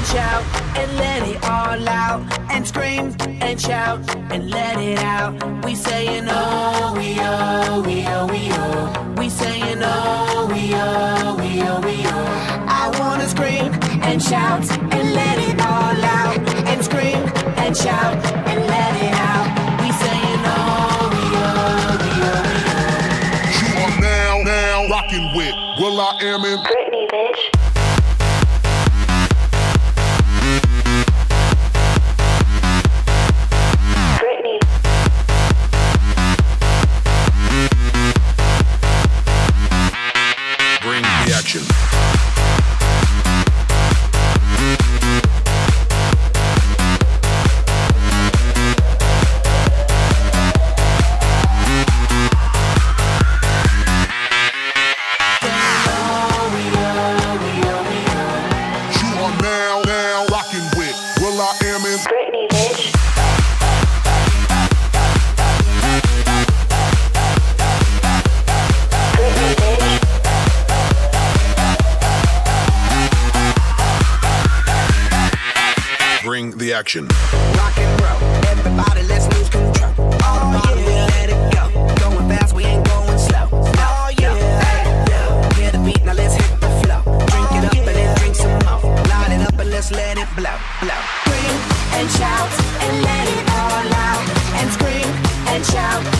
and shout and let it all out and scream and shout and let it out. We saying oh we oh we oh we oh. We saying oh we oh we oh we oh. I wanna scream and shout and let it all out and scream and shout and let it out. We saying oh we oh we oh we oh. You are now now rocking with will.i.am in Britney bitch. The action. rock and roll. Everybody, let's lose control. Oh, we let it go. Going fast, we ain't going slow. Oh yeah, hey, yeah. Hear the beat, now let's hit the flow. Drink it up and then drink some more. Light it up and let's let it blow, blow. Scream and shout and let it all out. And scream and shout